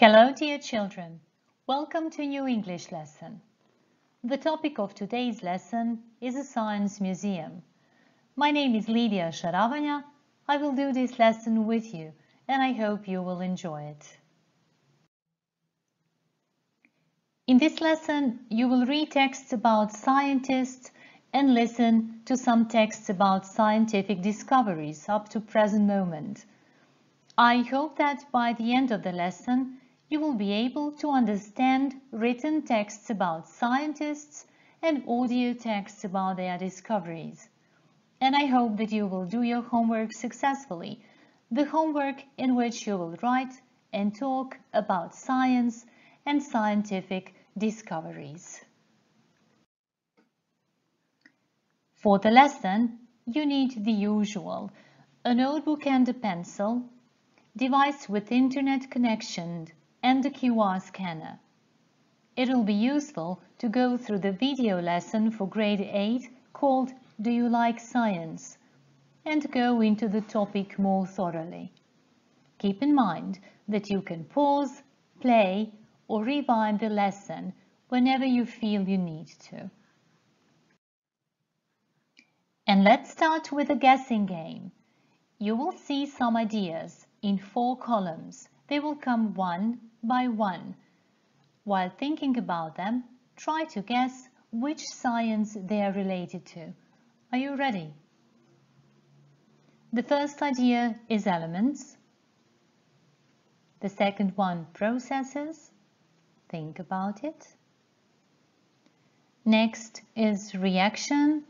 Hello dear children, welcome to new English lesson. The topic of today's lesson is a science museum. My name is Lidija Šaravanja. I will do this lesson with you and I hope you will enjoy it. In this lesson, you will read texts about scientists and listen to some texts about scientific discoveries up to present moment. I hope that by the end of the lesson, you will be able to understand written texts about scientists and audio texts about their discoveries. And I hope that you will do your homework successfully, the homework in which you will write and talk about science and scientific discoveries. For the lesson, you need the usual, a notebook and a pencil, device with internet connection and the QR scanner. It will be useful to go through the video lesson for grade 8 called Do You Like Science? and go into the topic more thoroughly. Keep in mind that you can pause, play or rewind the lesson whenever you feel you need to. And let's start with a guessing game. You will see some ideas in four columns. They will come one by one. While thinking about them, try to guess which science they are related to. Are you ready? The first idea is elements. The second one, processes. Think about it. Next is reaction.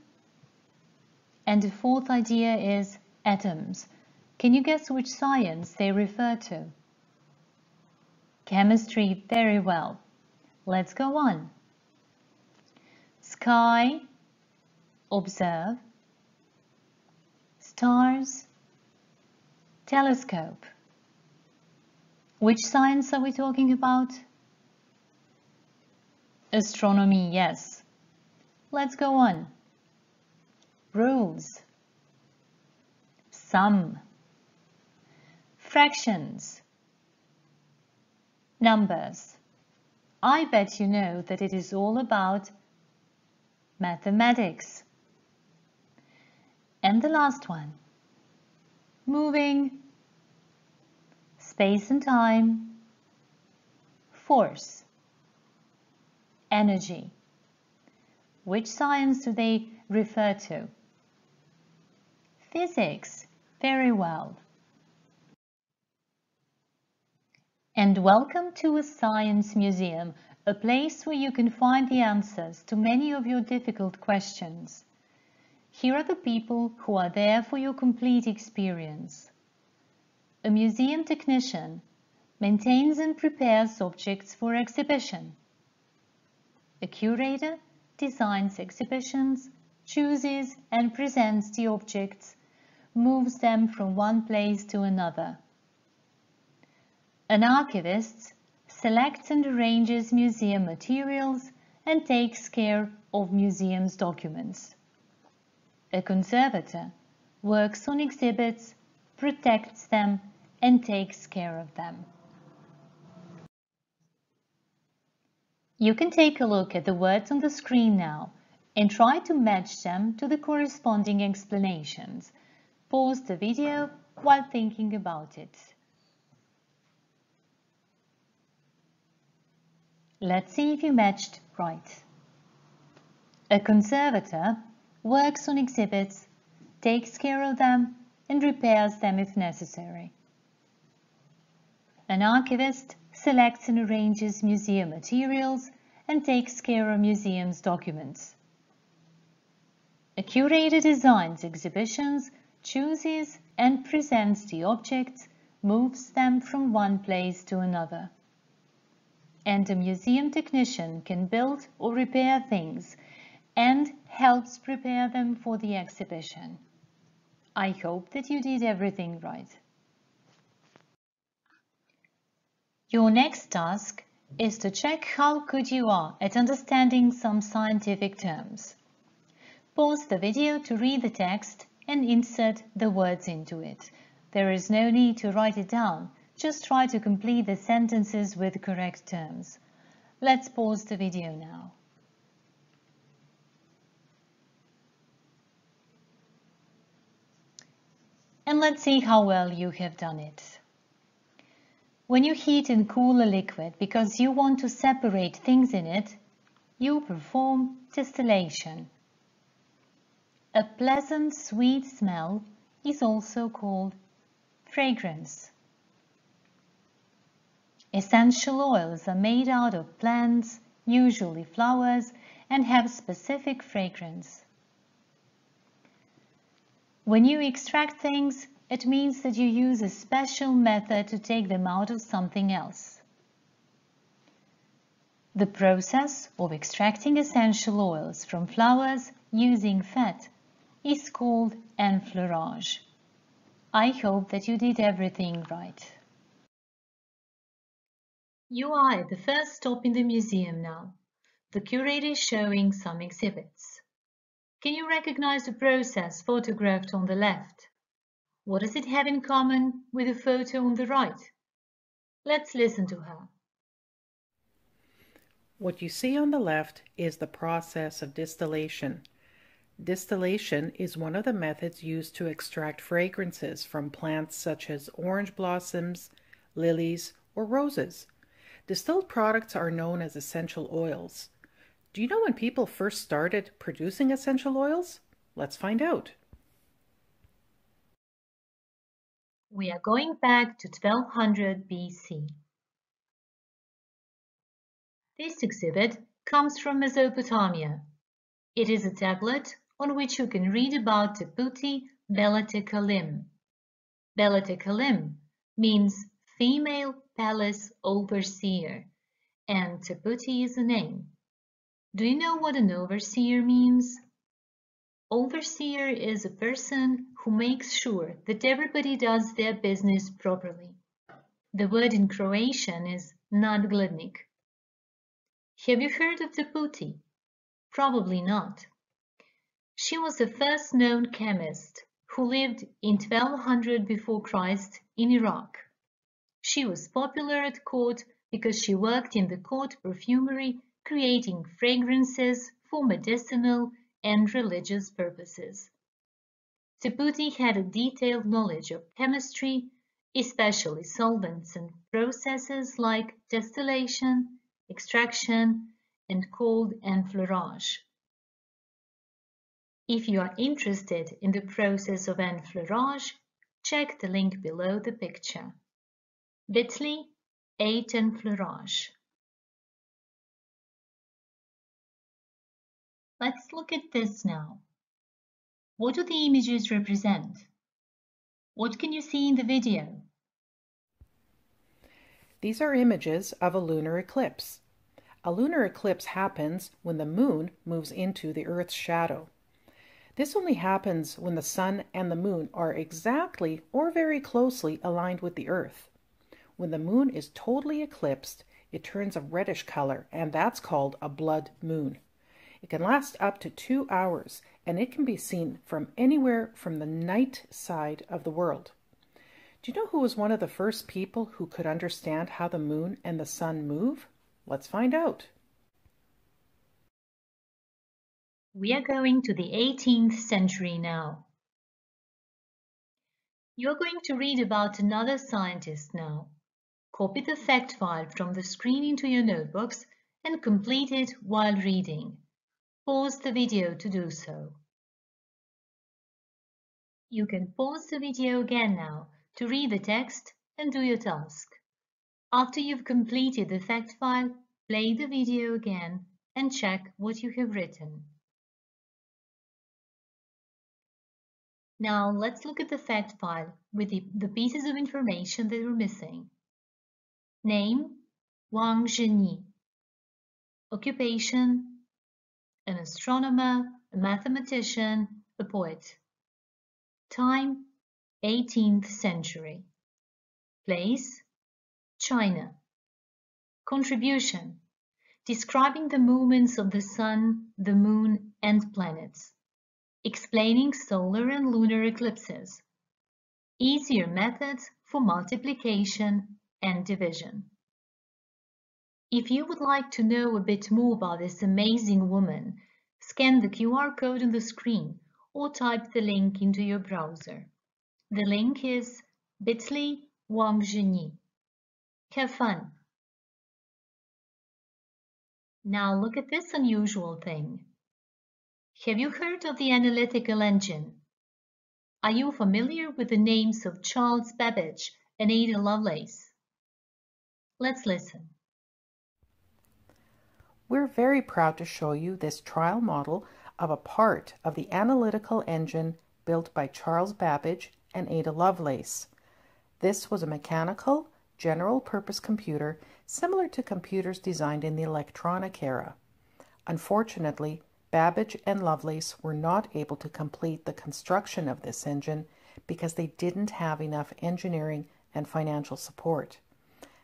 And the fourth idea is atoms. Can you guess which science they refer to? Chemistry, very well. Let's go on. Sky, observe. Stars, telescope. Which science are we talking about? Astronomy, yes. Let's go on. Rules. Sum. Fractions numbers. I bet you know that it is all about mathematics. And the last one, moving, space and time, force, energy. Which science do they refer to? Physics. Very well. And welcome to a science museum, a place where you can find the answers to many of your difficult questions. Here are the people who are there for your complete experience. A museum technician maintains and prepares objects for exhibition. A curator designs exhibitions, chooses and presents the objects, moves them from one place to another. An archivist selects and arranges museum materials and takes care of museum's documents. A conservator works on exhibits, protects them and takes care of them. You can take a look at the words on the screen now and try to match them to the corresponding explanations. Pause the video while thinking about it. Let's see if you matched right. A conservator works on exhibits, takes care of them and repairs them if necessary. An archivist selects and arranges museum materials and takes care of museum's documents. A curator designs exhibitions, chooses and presents the objects, moves them from one place to another and a museum technician can build or repair things and helps prepare them for the exhibition. I hope that you did everything right. Your next task is to check how good you are at understanding some scientific terms. Pause the video to read the text and insert the words into it. There is no need to write it down, Just try to complete the sentences with correct terms. Let's pause the video now. And let's see how well you have done it. When you heat and cool a liquid because you want to separate things in it, you perform distillation. A pleasant sweet smell is also called fragrance. Essential oils are made out of plants, usually flowers, and have specific fragrance. When you extract things, it means that you use a special method to take them out of something else. The process of extracting essential oils from flowers using fat is called enfleurage. I hope that you did everything right. You are at the first stop in the museum now. The curator is showing some exhibits. Can you recognize the process photographed on the left? What does it have in common with the photo on the right? Let's listen to her. What you see on the left is the process of distillation. Distillation is one of the methods used to extract fragrances from plants such as orange blossoms, lilies, or roses. Distilled products are known as essential oils. Do you know when people first started producing essential oils? Let's find out. We are going back to 1200 BC. This exhibit comes from Mesopotamia. It is a tablet on which you can read about Teputi Belete Kalim. means female palace overseer and Tapputi is a name. Do you know what an overseer means? Overseer is a person who makes sure that everybody does their business properly. The word in Croatian is nadglednik. Have you heard of Tapputi? Probably not. She was the first known chemist who lived in 1200 before Christ in Iraq. She was popular at court because she worked in the court perfumery creating fragrances for medicinal and religious purposes. Tapputi had a detailed knowledge of chemistry, especially solvents and processes like distillation, extraction, and cold enfleurage. If you are interested in the process of enfleurage, check the link below the picture. bit.ly 8 enfleurage. Let's look at this now. What do the images represent? What can you see in the video? These are images of a lunar eclipse. A lunar eclipse happens when the moon moves into the Earth's shadow. This only happens when the sun and the moon are exactly or very closely aligned with the Earth. When the moon is totally eclipsed, it turns a reddish color, and that's called a blood moon. It can last up to two hours and it can be seen from anywhere from the night side of the world. Do you know who was one of the first people who could understand how the moon and the sun move? Let's find out. We are going to the 18th century now. You're going to read about another scientist now. Copy the fact file from the screen into your notebooks and complete it while reading. Pause the video to do so. You can pause the video again now to read the text and do your task. After you've completed the fact file, play the video again and check what you have written. Now let's look at the fact file with the, the pieces of information that were missing. Name, Wang Zhenyi. Occupation, an astronomer, a mathematician, a poet. Time, 18th century. Place, China. Contribution, describing the movements of the sun, the moon, and planets. Explaining solar and lunar eclipses. easier methods for multiplication and division. If you would like to know a bit more about this amazing woman, scan the QR code on the screen or type the link into your browser. The link is bit.ly Wang Zhenyi. Have fun! Now look at this unusual thing. Have you heard of the analytical engine? Are you familiar with the names of Charles Babbage and Ada Lovelace? Let's listen. We're very proud to show you this trial model of a part of the analytical engine built by Charles Babbage and Ada Lovelace. This was a mechanical, general-purpose computer similar to computers designed in the electronic era. Unfortunately, Babbage and Lovelace were not able to complete the construction of this engine because they didn't have enough engineering and financial support.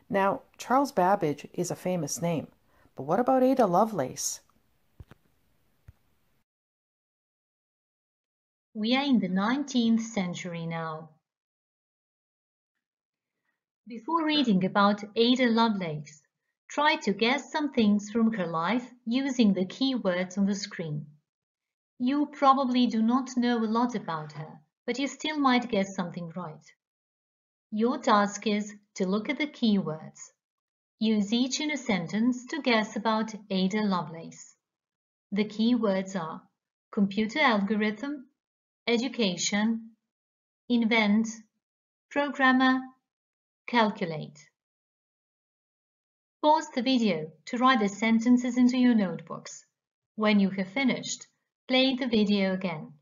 Now, Charles Babbage is a famous name, but what about Ada Lovelace? We are in the 19th century now. Before reading about Ada Lovelace, Try to guess some things from her life using the keywords on the screen. You probably do not know a lot about her, but you still might guess something right. Your task is to look at the keywords. Use each in a sentence to guess about Ada Lovelace. The keywords are computer algorithm, education, invent, programmer, calculate. Pause the video to write the sentences into your notebooks. When you have finished, play the video again.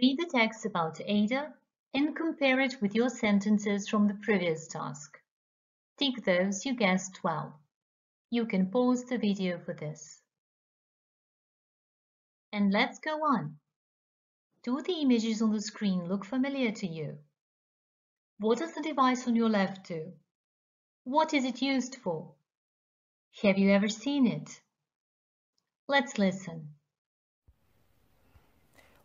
Read the text about Ada and compare it with your sentences from the previous task. Tick those you guessed well. You can pause the video for this. And let's go on. Do the images on the screen look familiar to you? What does the device on your left do? What is it used for? Have you ever seen it? Let's listen.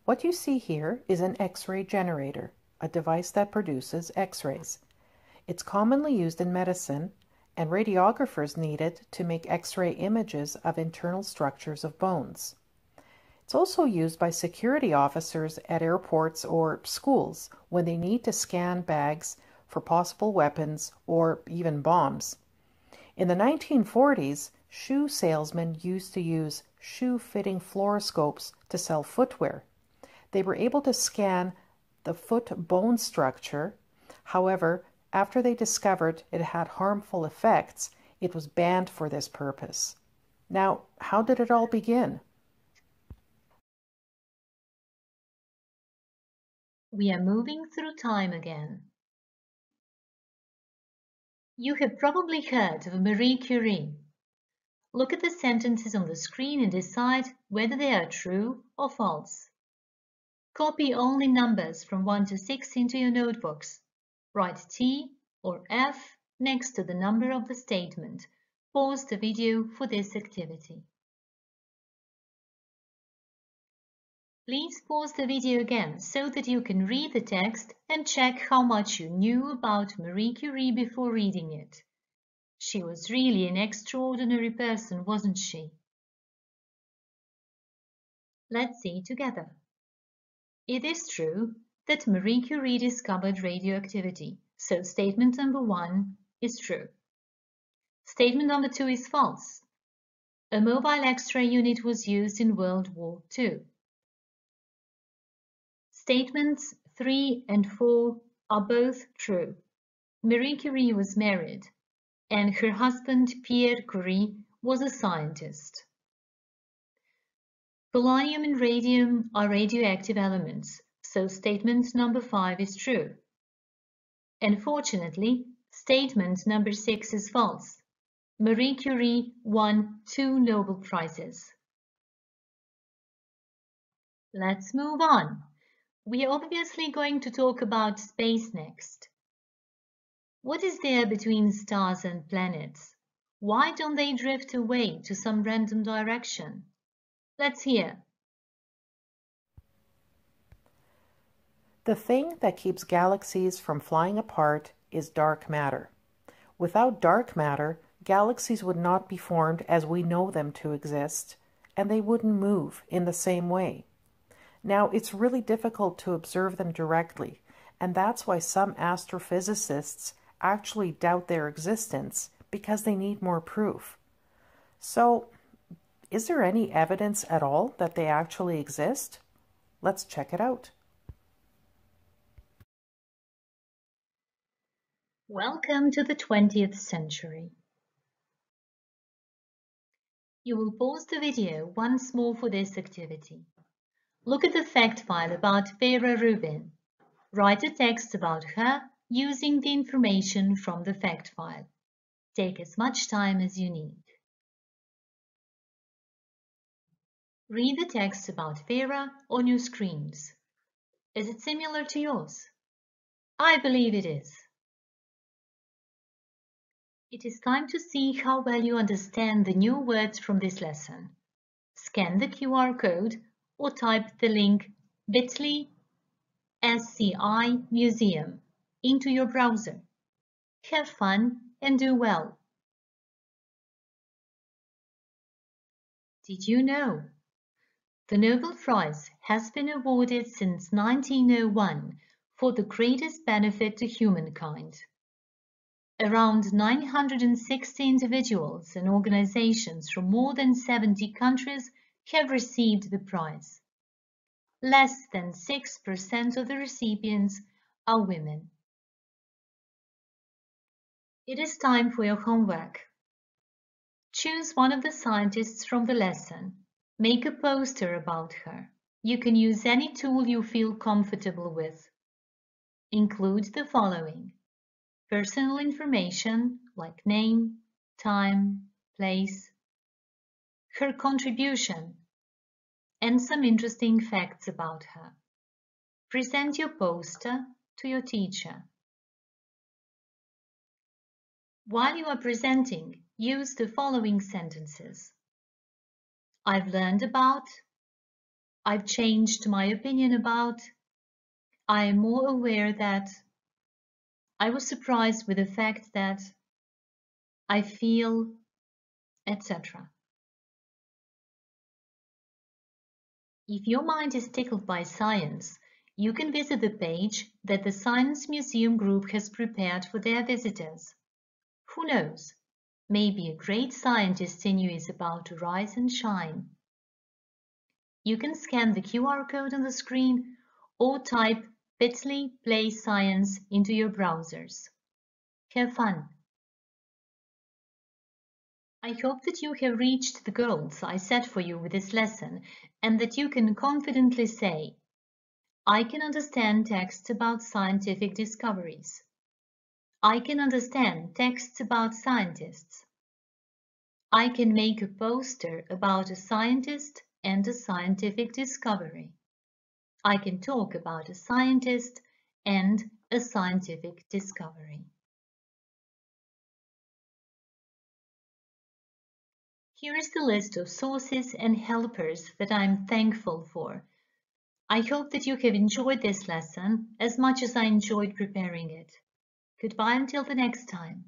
What you see here is an X-ray generator, a device that produces X-rays. It's commonly used in medicine, and radiographers need it to make X-ray images of internal structures of bones. It's also used by security officers at airports or schools when they need to scan bags for possible weapons or even bombs. In the 1940s, shoe salesmen used to use shoe fitting fluoroscopes to sell footwear. They were able to scan the foot bone structure. However, after they discovered it had harmful effects, it was banned for this purpose. Now, how did it all begin? We are moving through time again. You have probably heard of Marie Curie. Look at the sentences on the screen and decide whether they are true or false. Copy only numbers from 1 to 6 into your notebooks. Write T or F next to the number of the statement. Pause the video for this activity. Please pause the video again so that you can read the text and check how much you knew about Marie Curie before reading it. She was really an extraordinary person, wasn't she? Let's see together. It is true that Marie Curie discovered radioactivity, so statement number one is true. Statement number two is false. A mobile X-ray unit was used in World War II. Statements 3 and 4 are both true. Marie Curie was married, and her husband Pierre Curie was a scientist. Polonium and radium are radioactive elements, so statement number 5 is true. Unfortunately, statement number 6 is false. Marie Curie won two Nobel Prizes. Let's move on. We are obviously going to talk about space next. What is there between stars and planets? Why don't they drift away to some random direction? Let's hear. The thing that keeps galaxies from flying apart is dark matter. Without dark matter, galaxies would not be formed as we know them to exist, and they wouldn't move in the same way. Now, it's really difficult to observe them directly, and that's why some astrophysicists actually doubt their existence because they need more proof. So, is there any evidence at all that they actually exist? Let's check it out. Welcome to the 20th century. You will pause the video once more for this activity. Look at the fact file about Vera Rubin. Write a text about her using the information from the fact file. Take as much time as you need. Read the text about Vera on your screens. Is it similar to yours? I believe it is. It is time to see how well you understand the new words from this lesson. Scan the QR code or type the link bit.ly SCI Museum into your browser. Have fun and do well. Did you know? The Nobel Prize has been awarded since 1901 for the greatest benefit to humankind. Around 960 individuals and organizations from more than 70 countries have received the prize. Less than 6% of the recipients are women. It is time for your homework. Choose one of the scientists from the lesson. Make a poster about her. You can use any tool you feel comfortable with. Include the following personal information like name, time, place, her contribution, and some interesting facts about her. Present your poster to your teacher. While you are presenting, use the following sentences. I've learned about, I've changed my opinion about, I am more aware that, I was surprised with the fact that I feel, etc. If your mind is tickled by science, you can visit the page that the Science Museum Group has prepared for their visitors. Who knows, maybe a great scientist in you is about to rise and shine. You can scan the QR code on the screen or type bit.ly play science into your browsers. Have fun! I hope that you have reached the goals I set for you with this lesson and that you can confidently say, I can understand texts about scientific discoveries. I can understand texts about scientists. I can make a poster about a scientist and a scientific discovery. I can talk about a scientist and a scientific discovery. Here is the list of sources and helpers that I am thankful for. I hope that you have enjoyed this lesson as much as I enjoyed preparing it. Goodbye until the next time.